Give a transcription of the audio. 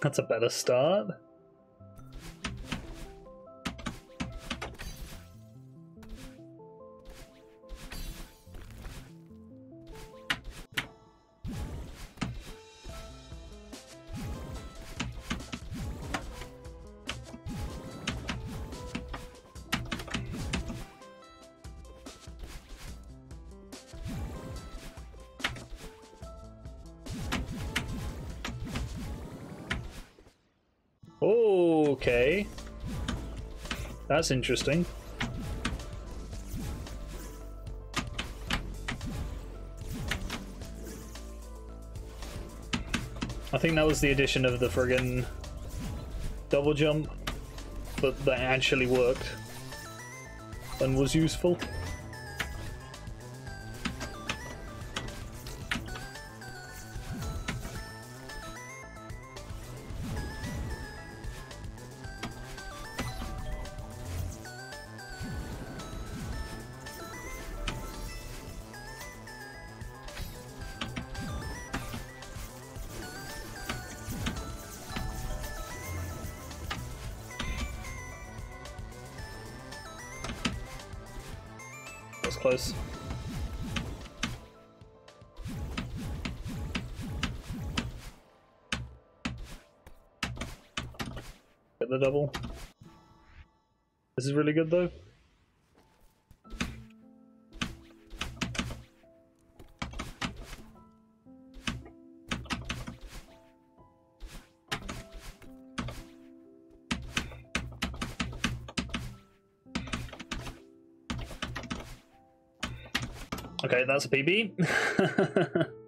That's a better start. Okay. That's interesting. I think that was the addition of the friggin' double jump, but that actually worked and was useful. Close. Get the double. This is really good though. Okay, that's a PB.